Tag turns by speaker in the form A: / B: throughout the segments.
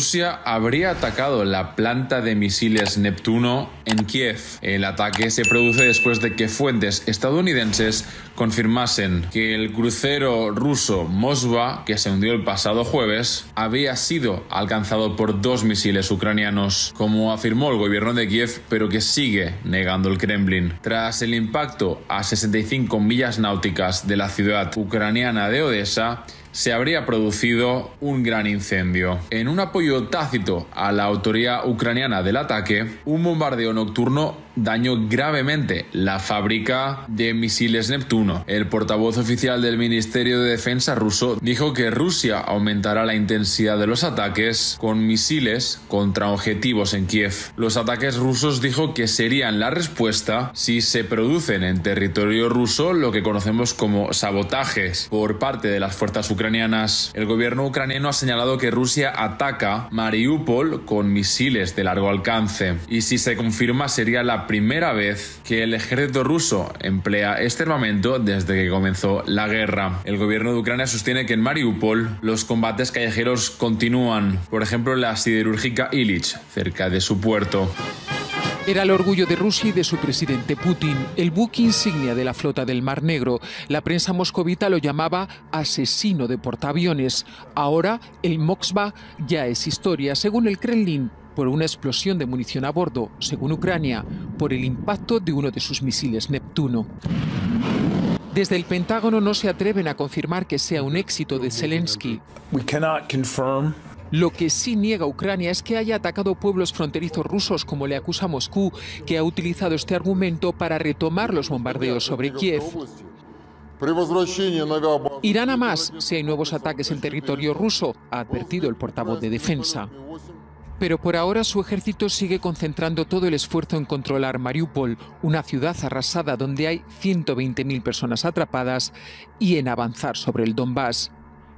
A: Rusia habría atacado la planta de misiles Neptuno en Kiev. El ataque se produce después de que fuentes estadounidenses confirmasen que el crucero ruso Moskva, que se hundió el pasado jueves, había sido alcanzado por dos misiles ucranianos, como afirmó el gobierno de Kiev, pero que sigue negando el Kremlin. Tras el impacto a 65 millas náuticas de la ciudad ucraniana de Odessa, se habría producido un gran incendio. En un apoyo tácito a la autoría ucraniana del ataque, un bombardeo nocturno dañó gravemente la fábrica de misiles Neptuno. El portavoz oficial del Ministerio de Defensa ruso dijo que Rusia aumentará la intensidad de los ataques con misiles contra objetivos en Kiev. Los ataques rusos dijo que serían la respuesta si se producen en territorio ruso lo que conocemos como sabotajes por parte de las fuerzas ucranianas. El gobierno ucraniano ha señalado que Rusia ataca Mariupol con misiles de largo alcance y si se confirma sería la primera vez que el ejército ruso emplea este armamento desde que comenzó la guerra. El gobierno de Ucrania sostiene que en Mariupol los combates callejeros continúan, por ejemplo la siderúrgica Ilich, cerca de su puerto.
B: Era el orgullo de Rusia y de su presidente Putin, el buque insignia de la flota del Mar Negro. La prensa moscovita lo llamaba asesino de portaaviones. Ahora el Moskva ya es historia, según el Kremlin, por una explosión de munición a bordo, según Ucrania, por el impacto de uno de sus misiles Neptuno. Desde el Pentágono no se atreven a confirmar que sea un éxito de Zelensky. Lo que sí niega Ucrania es que haya atacado pueblos fronterizos rusos, como le acusa Moscú, que ha utilizado este argumento para retomar los bombardeos sobre Kiev. Irán a más si hay nuevos ataques en territorio ruso, ha advertido el portavoz de defensa. Pero por ahora su ejército sigue concentrando todo el esfuerzo en controlar Mariupol, una ciudad arrasada donde hay 120.000 personas atrapadas, y en avanzar sobre el Donbass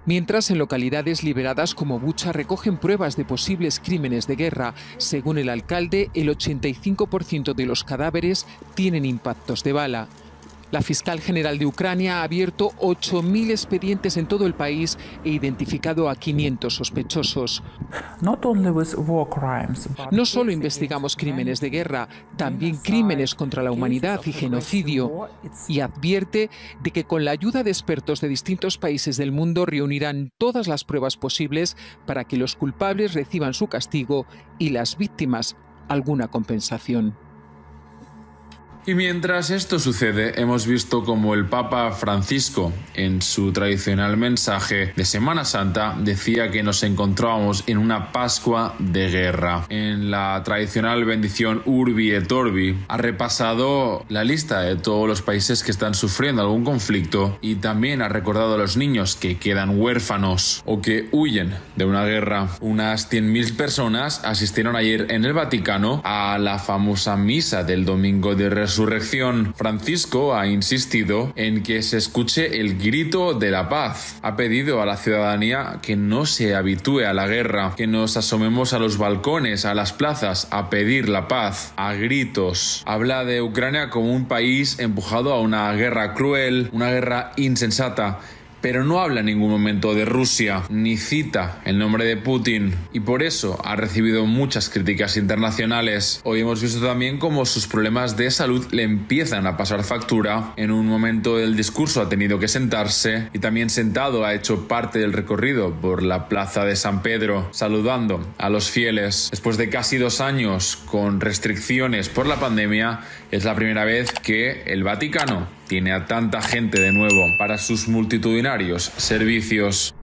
B: mientras en localidades liberadas como Bucha recogen pruebas de posibles crímenes de guerra. Según el alcalde, el 85% de los cadáveres tienen impactos de bala. La fiscal general de Ucrania ha abierto 8.000 expedientes en todo el país e identificado a 500 sospechosos. No solo investigamos crímenes de guerra, también crímenes contra la humanidad y genocidio. Y advierte de que con la ayuda de expertos de distintos países del mundo reunirán todas las pruebas posibles para que los culpables reciban su castigo y las víctimas alguna compensación.
A: Y mientras esto sucede, hemos visto como el Papa Francisco, en su tradicional mensaje de Semana Santa, decía que nos encontrábamos en una Pascua de guerra. En la tradicional bendición Urbi et Orbi, ha repasado la lista de todos los países que están sufriendo algún conflicto y también ha recordado a los niños que quedan huérfanos o que huyen de una guerra. Unas 100.000 personas asistieron ayer en el Vaticano a la famosa misa del domingo de resurrección resurrección, Francisco ha insistido en que se escuche el grito de la paz. Ha pedido a la ciudadanía que no se habitúe a la guerra, que nos asomemos a los balcones, a las plazas, a pedir la paz, a gritos. Habla de Ucrania como un país empujado a una guerra cruel, una guerra insensata pero no habla en ningún momento de Rusia, ni cita el nombre de Putin, y por eso ha recibido muchas críticas internacionales. Hoy hemos visto también cómo sus problemas de salud le empiezan a pasar factura. En un momento del discurso ha tenido que sentarse y también sentado ha hecho parte del recorrido por la plaza de San Pedro, saludando a los fieles. Después de casi dos años con restricciones por la pandemia, es la primera vez que el Vaticano tiene a tanta gente de nuevo para sus multitudinarios servicios.